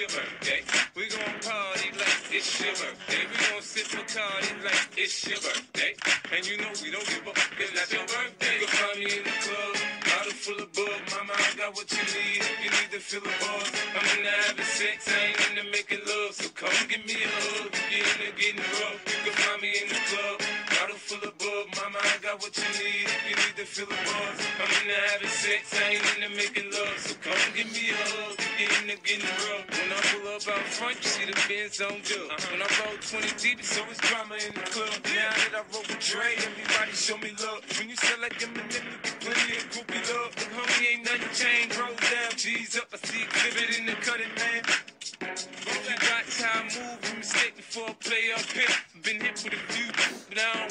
your birthday. We gon' party like it's your birthday. We gon' sip a Bacardi like it's your birthday. And you know we don't give up. It's not your birthday. You can find me in the club. Bottle full of bug. Mama, I got what you need. You need to feel the buzz. I'm in the having sex. I ain't into making love. So come give me a hug. You're in the getting rough. You can find me in the club. Bottle full of bug. Mama, I got what you need. You to fill the buzz, I'm in the having sex, I ain't into making love. So come give me a hug. You're into getting rough. When I pull up out front, you see the Benz on dub. Uh-huh. When I roll 20 deep, it's always drama in the club. Now that I roll with Dre, everybody show me love. When you sell like them, and then you get plenty of groupie love. The homie ain't nothing changed. Roll down, G's up. I see Xzibit in the cutting, man. If you how I move, you mistake before I play up here. Been hit with a few, but I don't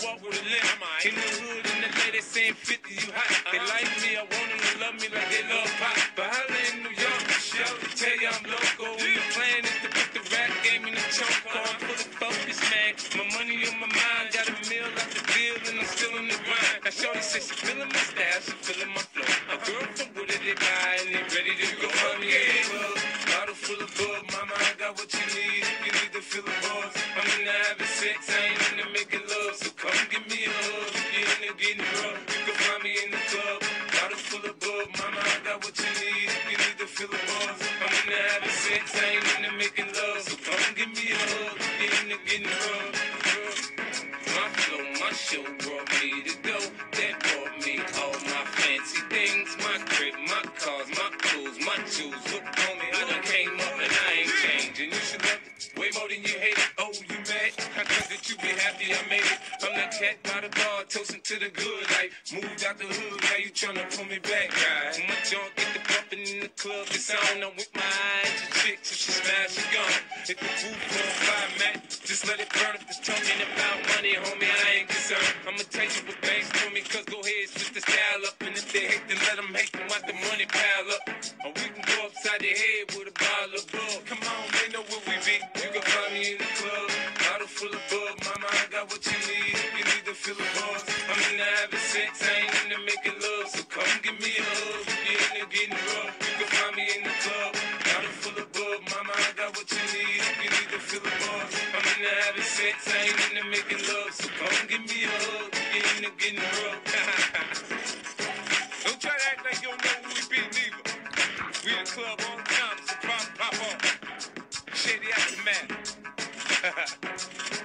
the 50, you hot. They like me, I want them to love me like they love pop. But holla in New York, they tell you I'm local. And the plan is to put the rap game in the choke. I'm fully focused, man. My money on my mind, got a meal out the deal, and I'm still in the grind. Now, Shorty says she feeling my style, she feeling my flow. A girl from Wooded, they buy, and they ready to go. In the club, bottle full of bug, mama, I got what you need. You need to fill the buzz, I'm in the having sex, I ain't into making love. So come give me a hug. If you're into getting rough, sex, I ain't into making love. So come give me a hug. Into getting rough. My flow, my show brought me to go. That me all my fancy things. My my cars, my clothes, my. Look I came up and I ain't. You should way more than you hate. Oh, you mad? Come that you be happy I made? Cat by the bar, toasting to the good life. Moved out the hood, now you tryna pull me back, guy. My junk get the bumping in the club, it's on. I'm with my eyes, your chick, if she smash, she gone. If the roof on fire, man, just let it burn. If it's talking about money, homie, I ain't concerned. I'ma tell you what Banks told me, cause go ahead, switch the style up. And if they hate, then let them hate them, watch the money pile up. Or we can go upside the head with a bottle of to the buzz, I'm in the having sex, I ain't into making love. So come give me a hug. If you're into getting rough. don't try to act like you don't know who we be, neither. We in the club on the time, so pop, pop off. Shady aftermath.